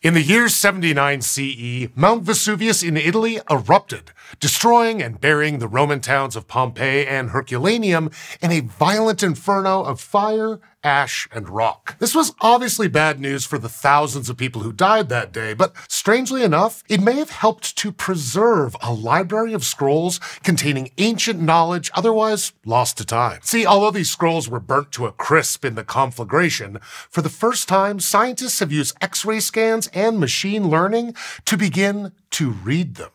In the year 79 CE, Mount Vesuvius in Italy erupted, destroying and burying the Roman towns of Pompeii and Herculaneum in a violent inferno of fire, ash, and rock. This was obviously bad news for the thousands of people who died that day, but strangely enough, it may have helped to preserve a library of scrolls containing ancient knowledge otherwise lost to time. See, although these scrolls were burnt to a crisp in the conflagration, for the first time, scientists have used X-ray scans and machine learning to begin to read them.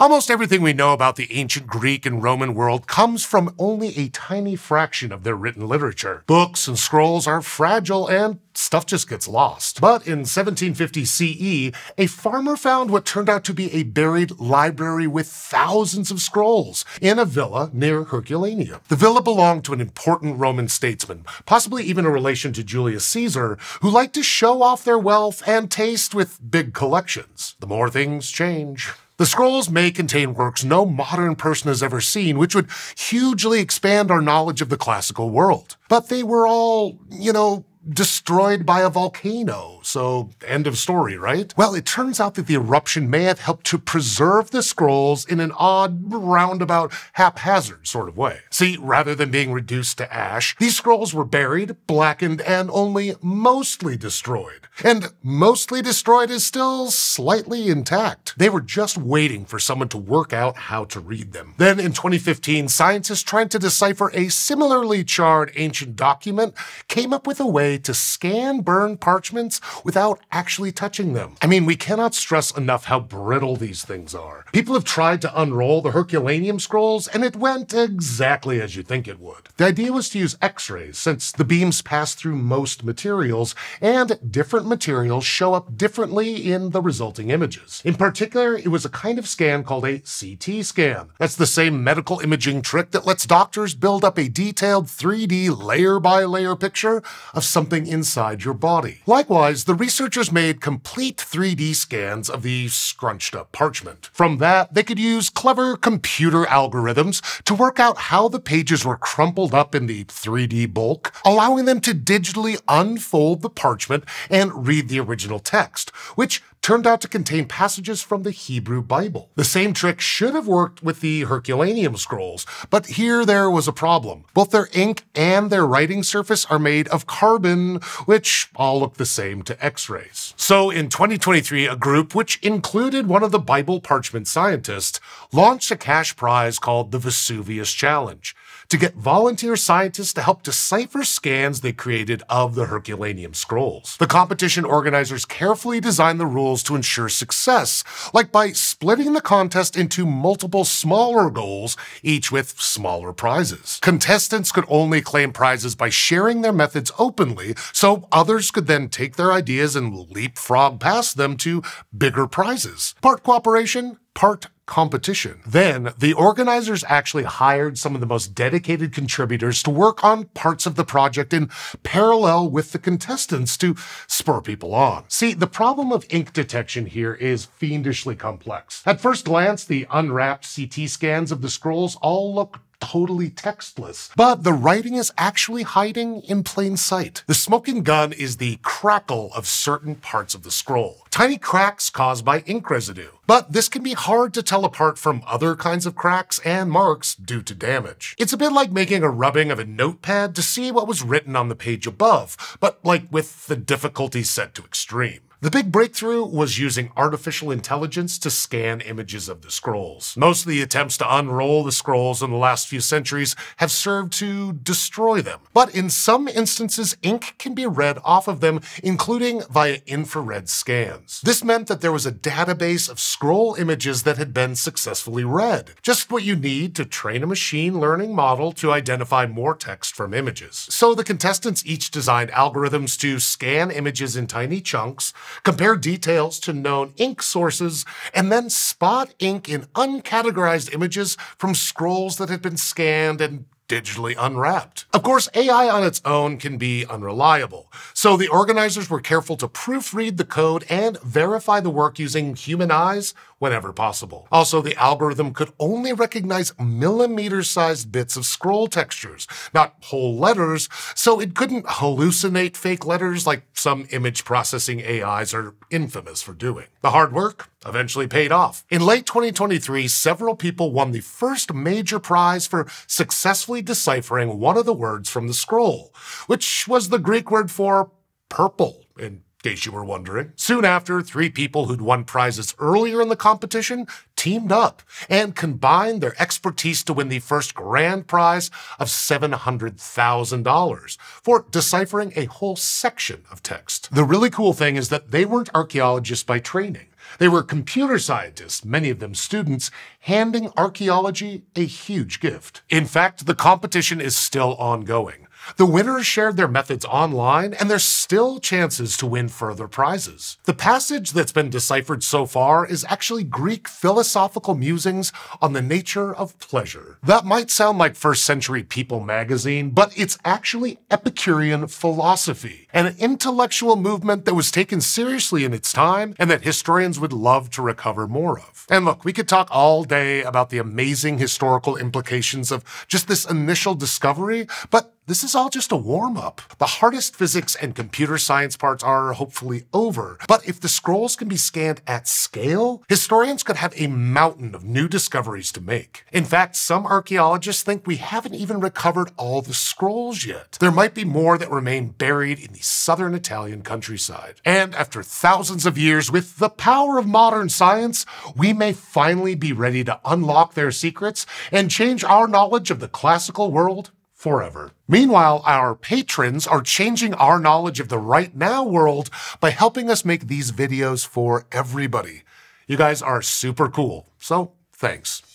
Almost everything we know about the ancient Greek and Roman world comes from only a tiny fraction of their written literature. Books and scrolls are fragile and stuff just gets lost. But in 1750 CE, a farmer found what turned out to be a buried library with thousands of scrolls in a villa near Herculaneum. The villa belonged to an important Roman statesman, possibly even a relation to Julius Caesar, who liked to show off their wealth and taste with big collections. The more things change. The scrolls may contain works no modern person has ever seen, which would hugely expand our knowledge of the classical world. But they were all, you know, destroyed by a volcano, so end of story, right? Well, it turns out that the eruption may have helped to preserve the scrolls in an odd, roundabout, haphazard sort of way. See, rather than being reduced to ash, these scrolls were buried, blackened, and only mostly destroyed. And mostly destroyed is still slightly intact. They were just waiting for someone to work out how to read them. Then in 2015, scientists trying to decipher a similarly charred ancient document came up with a way to scan burned parchments without actually touching them. I mean, we cannot stress enough how brittle these things are. People have tried to unroll the Herculaneum scrolls, and it went exactly as you think it would. The idea was to use X-rays, since the beams pass through most materials, and different materials show up differently in the resulting images. In particular, it was a kind of scan called a CT scan. That's the same medical imaging trick that lets doctors build up a detailed 3D layer by layer picture of something inside your body. Likewise, the researchers made complete 3D scans of the scrunched up parchment. From that, they could use clever computer algorithms to work out how the pages were crumpled up in the 3D bulk, allowing them to digitally unfold the parchment and read the original text, which turned out to contain passages from the Hebrew Bible. The same trick should have worked with the Herculaneum scrolls, but here there was a problem. Both their ink and their writing surface are made of carbon, which all look the same to X-rays. So in 2023, a group which included one of the Bible parchment scientists launched a cash prize called the Vesuvius Challenge to get volunteer scientists to help decipher scans they created of the Herculaneum scrolls. The competition organizers carefully designed the rules to ensure success, like by splitting the contest into multiple smaller goals, each with smaller prizes. Contestants could only claim prizes by sharing their methods openly, so others could then take their ideas and leapfrog past them to bigger prizes. Part cooperation, part competition. Then, the organizers actually hired some of the most dedicated contributors to work on parts of the project in parallel with the contestants to spur people on. See, the problem of ink detection here is fiendishly complex. At first glance, the unwrapped CT scans of the scrolls all look totally textless. But the writing is actually hiding in plain sight. The smoking gun is the crackle of certain parts of the scroll. Tiny cracks caused by ink residue. But this can be hard to tell apart from other kinds of cracks and marks due to damage. It's a bit like making a rubbing of a notepad to see what was written on the page above, but like with the difficulty set to extreme. The big breakthrough was using artificial intelligence to scan images of the scrolls. Most of the attempts to unroll the scrolls in the last few centuries have served to destroy them. But in some instances, ink can be read off of them, including via infrared scans. This meant that there was a database of scroll images that had been successfully read. Just what you need to train a machine learning model to identify more text from images. So the contestants each designed algorithms to scan images in tiny chunks, compare details to known ink sources, and then spot ink in uncategorized images from scrolls that had been scanned and digitally unwrapped. Of course, AI on its own can be unreliable, so the organizers were careful to proofread the code and verify the work using human eyes whenever possible. Also, the algorithm could only recognize millimeter sized bits of scroll textures, not whole letters, so it couldn't hallucinate fake letters like some image processing AIs are infamous for doing. The hard work eventually paid off. In late 2023, several people won the first major prize for successfully deciphering one of the words from the scroll, which was the Greek word for purple in case you were wondering. Soon after, three people who'd won prizes earlier in the competition teamed up and combined their expertise to win the first grand prize of $700,000 for deciphering a whole section of text. The really cool thing is that they weren't archaeologists by training. They were computer scientists, many of them students, handing archaeology a huge gift. In fact, the competition is still ongoing. The winners shared their methods online, and there's still chances to win further prizes. The passage that's been deciphered so far is actually Greek philosophical musings on the nature of pleasure. That might sound like first century People magazine, but it's actually Epicurean philosophy, an intellectual movement that was taken seriously in its time and that historians would love to recover more of. And look, we could talk all day about the amazing historical implications of just this initial discovery, but this is all just a warm up. The hardest physics and computer science parts are hopefully over. But if the scrolls can be scanned at scale, historians could have a mountain of new discoveries to make. In fact, some archaeologists think we haven't even recovered all the scrolls yet. There might be more that remain buried in the southern Italian countryside. And after thousands of years, with the power of modern science, we may finally be ready to unlock their secrets and change our knowledge of the classical world forever. Meanwhile, our patrons are changing our knowledge of the right now world by helping us make these videos for everybody. You guys are super cool, so thanks.